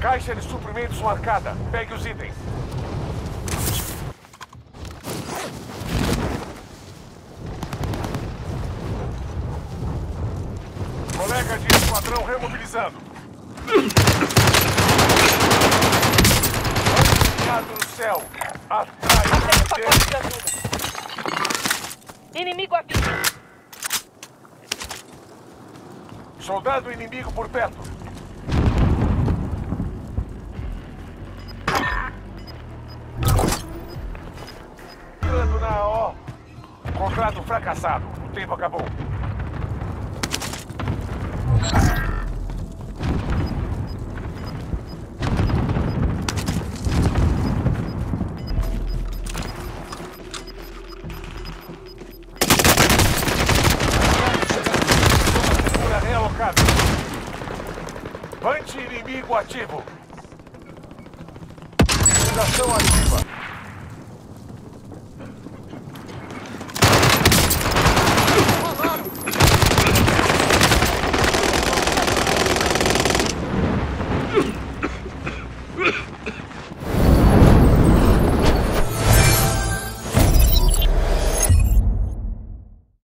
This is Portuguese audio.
Caixa de suprimentos marcada. Pegue os itens. Colega de esquadrão remobilizando. Alinhado no céu. Atrás. Um pacote de ajuda. Inimigo à vista. Soldado inimigo por perto. AO. Contrato fracassado. O tempo acabou. Segura realocada. Vante inimigo ativo. Estação ativa.